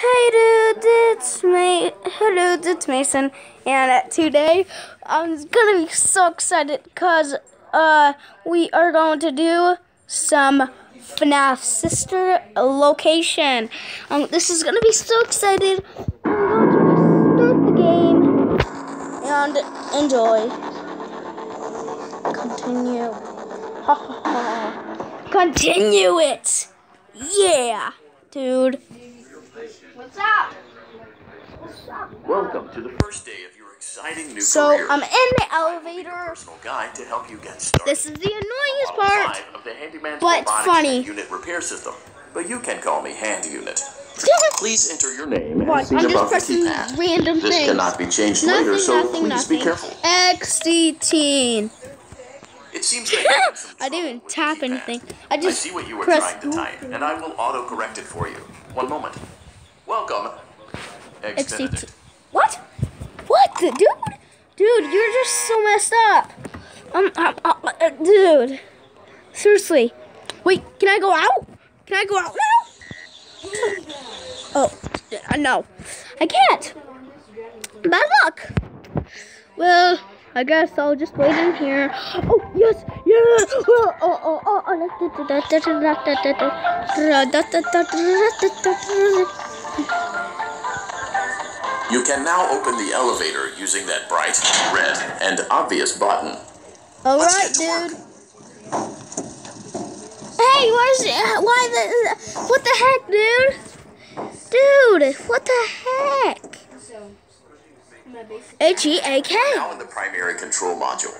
Hey dudes, it's me. Hello, it's Mason, and uh, today I'm gonna be so excited because uh we are going to do some FNAF sister location. Um, this is gonna be so excited. I'm going to start the game and enjoy. Continue. Continue it. Yeah, dude. What's up? What's up? Welcome to the first day of your exciting new So career. I'm in the elevator. personal guide to help you get started. This is the annoyingest part. of the Handyman's but funny. and Unit repair system, but you can call me Hand Unit. Please enter your name seen I'm just the pressing keypad. random This things. cannot be changed Nothing, later, so nothing, please nothing. be careful. XD-teen. It seems that you're having some I didn't trouble even with the tap anything. I just I see what you were pressed trying to type, and I will auto-correct it for you. One moment. Welcome. XD-teen. What? What, the dude? Dude, you're just so messed up. Um, uh, uh, uh, dude. Seriously. Wait, can I go out? Can I go out now? Oh, uh, no. I can't. Bad luck. Well, I guess I'll just wait in here. Oh, yes, yeah. Oh, oh, oh, oh. You can now open the elevator using that bright, red, and obvious button. All Let's right, get work. dude. Hey, where's it? Why the? What the heck, dude? Dude, what the heck? H E A K. Now in the primary control module.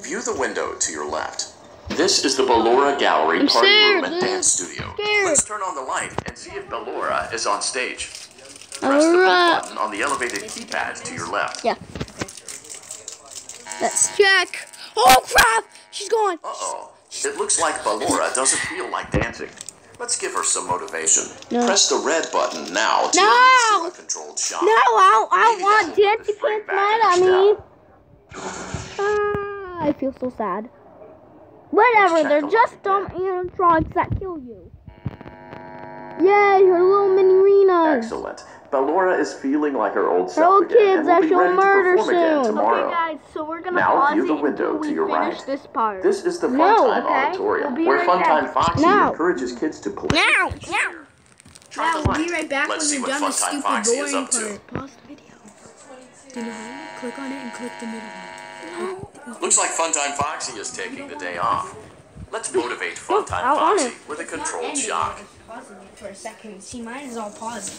View the window to your left. This is the Ballora Gallery I'm Party scared, Room and dude. Dance Studio. Scared. Let's turn on the light and see if Ballora is on stage. Press the blue button on the elevated keypad to your left. Yeah. Let's check. Oh crap! She's gone. Uh-oh. It looks like Ballora doesn't feel like dancing. Let's give her some motivation. No. Press the red button now to No. release a controlled shot. No, I, I Maybe want that will Dancy put Pants mad at me. Ah, I feel so sad. Whatever, they're just light dumb animatronics that kill you. Yay, her little Minireenas. Excellent. Ballora is feeling like her old self old again kids and that will be she'll ready to murder perform again soon. tomorrow. Okay, guys, so we're gonna Now pause view it the window to we your right. this part. This is the No, Funtime okay. Auditorium, We'll where right Funtime back. Foxy No. encourages kids to play. Now, with now. cheer. Try yeah, the we'll be right back Let's when see you're done with Funtime stupid Foxy is boring up to. part. Pause the video. Do you know how? Click on it and click the middle one. Looks like Funtime Foxy is taking the day off. Let's motivate Funtime I want Foxy with a controlled shock. For a second. See, mine is all paused.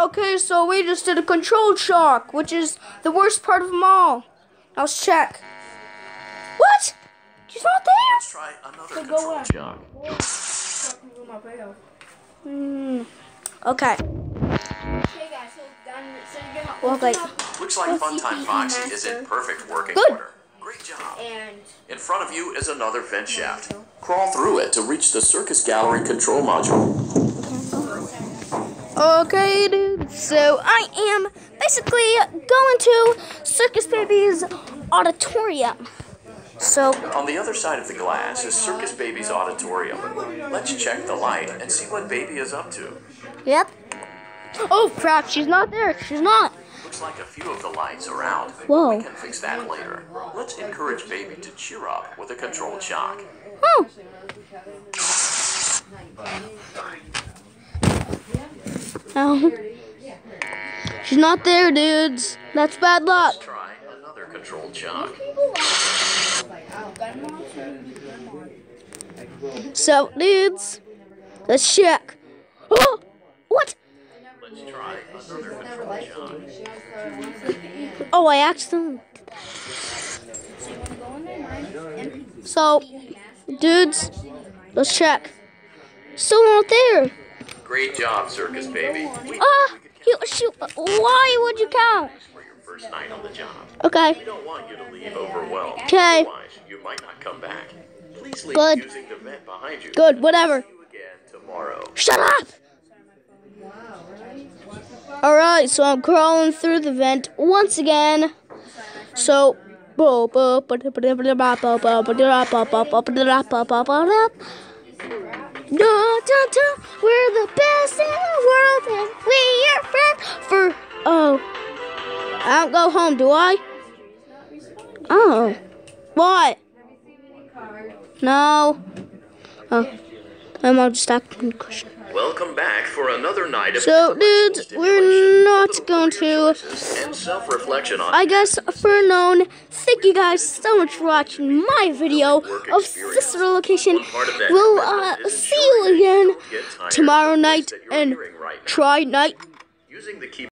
Okay, so we just did a controlled shock, which is the worst part of them all. Now let's check. What? She's not there? Let's try another So go controlled shock. Hmm. Okay. Okay, guys, so done. So you're gonna Well, like- Looks like Let's Funtime see Foxy is in perfect working Good. order. Great job. and In front of you is another vent shaft. Crawl through it to reach the circus gallery control module. Okay, dude. So I am basically going to Circus Baby's auditorium. So, On the other side of the glass is Circus Baby's auditorium. Let's check the light and see what Baby is up to. yep. Oh crap, she's not there. She's not. Looks like a few of the lights are out. Whoa. We can fix that later. Let's encourage Baby to cheer up with a controlled shock. Oh. Oh. She's not there, dudes. That's bad luck. Let's try another controlled shock. So, dudes, let's check. Oh, what? Let's try another controlled. Oh, I accidentally. So, dudes, let's check. Still not there. Great job, Circus Baby. We Ah, you shoot. Why would you count? for your first night on the job. Okay. We don't want you to leave overwhelmed. 'Kay. Otherwise, you might not come back. Please leave Good. using the vent behind you. Good. Whatever. See you again tomorrow. Shut up. All Alright, so I'm crawling through the vent once again. So, no, we're the best in the world, and we are friends for. Oh, I don't go home, do I? Oh, what? No. Oh. My mom just stopped. Welcome back for another night of So, dudes, we're not going to. choices, self-reflection on I guess for known, thank you guys so much for watching my video of Sister Location. One part of that We'll uh, see you again don't get tired of tomorrow night and hearing right now. try night. Using the key